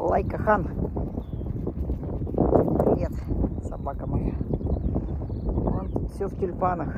Лайка Хан. Привет, собака моя. Вон тут все в тюльпанах.